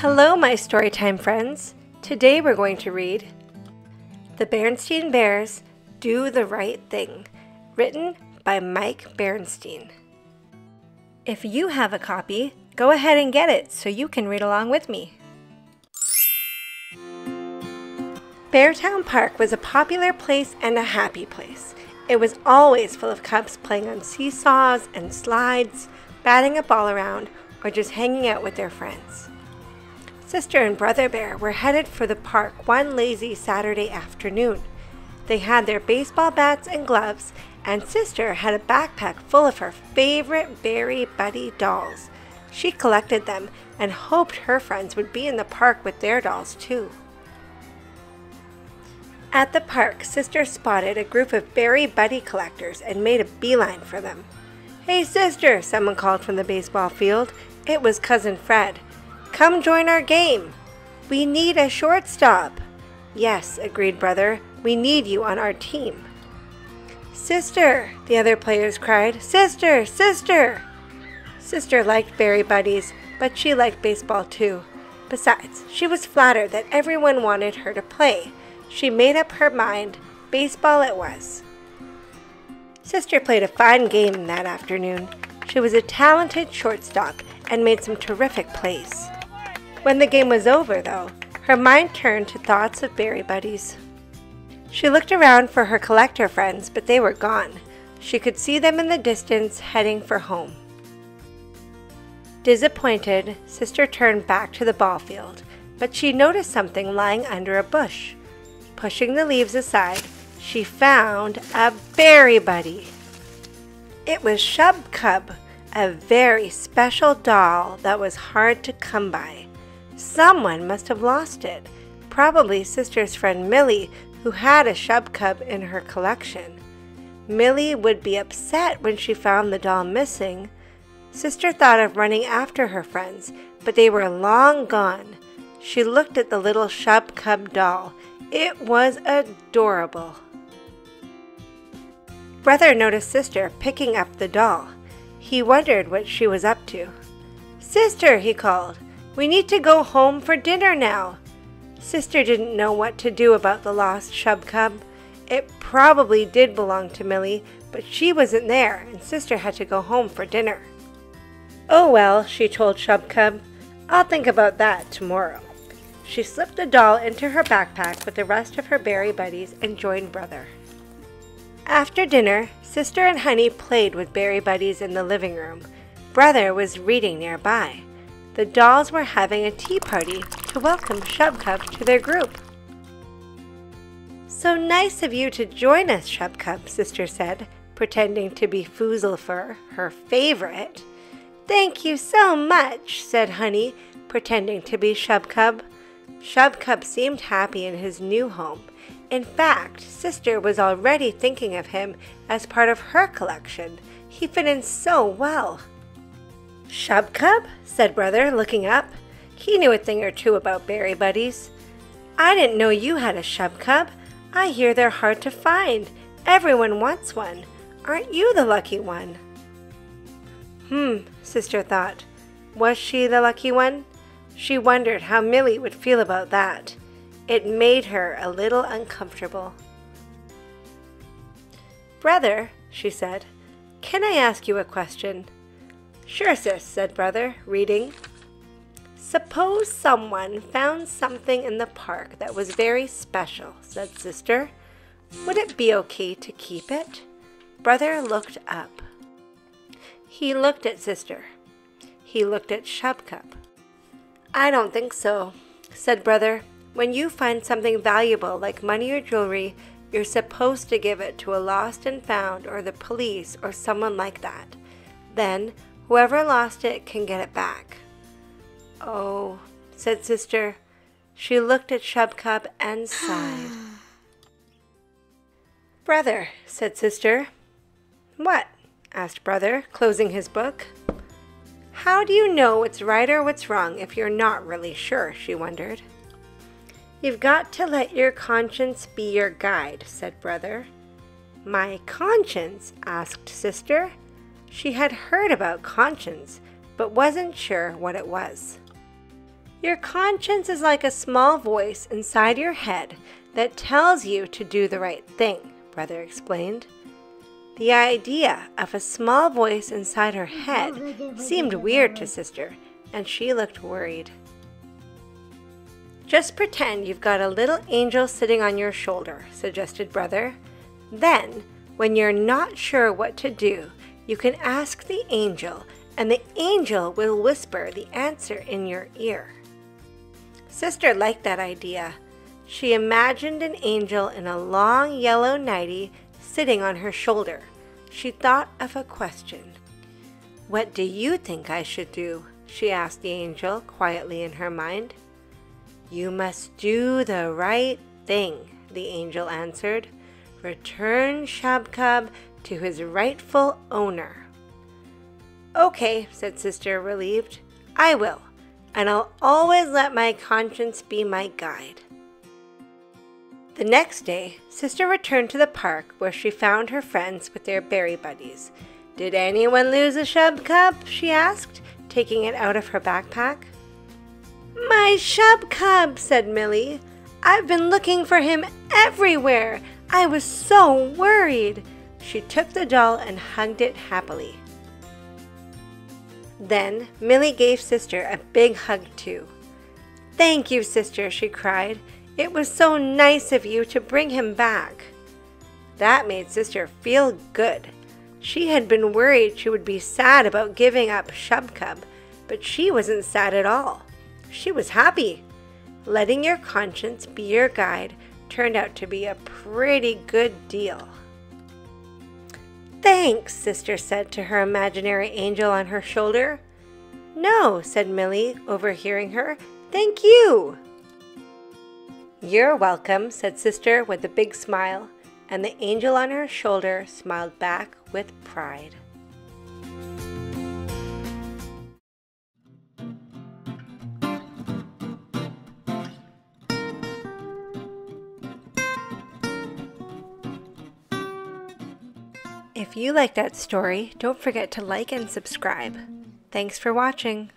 Hello, my storytime friends. Today we're going to read The Berenstain Bears Do the Right Thing, written by Mike Berenstain. If you have a copy, go ahead and get it so you can read along with me. Beartown Park was a popular place and a happy place. It was always full of cubs playing on seesaws and slides, batting a ball around, or just hanging out with their friends. Sister and Brother Bear were headed for the park one lazy Saturday afternoon. They had their baseball bats and gloves, and Sister had a backpack full of her favorite Berry Buddy dolls. She collected them and hoped her friends would be in the park with their dolls too. At the park, Sister spotted a group of Berry Buddy collectors and made a beeline for them. Hey, Sister, someone called from the baseball field. It was Cousin Fred. Come join our game. We need a shortstop. Yes, agreed Brother. We need you on our team. Sister, the other players cried. Sister, sister! Sister liked Berry Buddies, but she liked baseball too. Besides, she was flattered that everyone wanted her to play. She made up her mind. Baseball it was. Sister played a fine game that afternoon. She was a talented shortstop and made some terrific plays. When the game was over, though, her mind turned to thoughts of Berry Buddies. She looked around for her collector friends, but they were gone. She could see them in the distance heading for home. Disappointed, Sister turned back to the ball field, but she noticed something lying under a bush. Pushing the leaves aside, she found a berry buddy. It was Shub Cub, a very special doll that was hard to come by. Someone must have lost it, probably Sister's friend Millie, who had a Shub Cub in her collection. Millie would be upset when she found the doll missing. Sister thought of running after her friends, but they were long gone. She looked at the little Shub Cub doll it was adorable. Brother noticed Sister picking up the doll. He wondered what she was up to. Sister, he called, we need to go home for dinner now. Sister didn't know what to do about the lost Shub Cub. It probably did belong to Millie, but she wasn't there, and Sister had to go home for dinner. Oh well, she told Shub Cub, I'll think about that tomorrow. She slipped the doll into her backpack with the rest of her berry buddies and joined Brother. After dinner, Sister and Honey played with berry buddies in the living room. Brother was reading nearby. The dolls were having a tea party to welcome Shubcub to their group. So nice of you to join us, Shubcub, Sister said, pretending to be Foozlefur, her favorite. Thank you so much, said Honey, pretending to be Shubcub. Shubcub seemed happy in his new home. In fact, Sister was already thinking of him as part of her collection. He fit in so well. Shubcub? said Brother, looking up. He knew a thing or two about berry buddies. I didn't know you had a Shub Cub. I hear they're hard to find. Everyone wants one. Aren't you the lucky one? Hmm, Sister thought. Was she the lucky one? She wondered how Millie would feel about that. It made her a little uncomfortable. Brother, she said, can I ask you a question? Sure, sis, said Brother, reading. Suppose someone found something in the park that was very special, said Sister. Would it be okay to keep it? Brother looked up. He looked at Sister. He looked at Shubcub. I don't think so, said Brother. When you find something valuable like money or jewelry, you're supposed to give it to a lost and found or the police or someone like that. Then, whoever lost it can get it back. Oh, said Sister. She looked at Shubcub and sighed. Brother, said Sister. What? asked Brother, closing his book. How do you know what's right or what's wrong if you're not really sure? she wondered. You've got to let your conscience be your guide, said Brother. My conscience? asked Sister. She had heard about conscience, but wasn't sure what it was. Your conscience is like a small voice inside your head that tells you to do the right thing, Brother explained. The idea of a small voice inside her head seemed weird to Sister, and she looked worried. Just pretend you've got a little angel sitting on your shoulder, suggested Brother. Then, when you're not sure what to do, you can ask the angel, and the angel will whisper the answer in your ear. Sister liked that idea. She imagined an angel in a long yellow nightie sitting on her shoulder. She thought of a question. What do you think I should do? she asked the angel quietly in her mind. You must do the right thing, the angel answered. Return Shubcub to his rightful owner. Okay, said Sister, relieved. I will and I'll always let my conscience be my guide. The next day, Sister returned to the park where she found her friends with their berry buddies. Did anyone lose a shub cub? she asked, taking it out of her backpack. My shub cub, said Millie. I've been looking for him everywhere. I was so worried. She took the doll and hugged it happily. Then Millie gave Sister a big hug too. Thank you, Sister, she cried. It was so nice of you to bring him back. That made Sister feel good. She had been worried she would be sad about giving up Shubcub, but she wasn't sad at all. She was happy. Letting your conscience be your guide turned out to be a pretty good deal. Thanks, Sister said to her imaginary angel on her shoulder. No, said Millie, overhearing her. Thank you. You're welcome, said Sister with a big smile, and the angel on her shoulder smiled back with pride. If you like that story, don't forget to like and subscribe. Thanks for watching.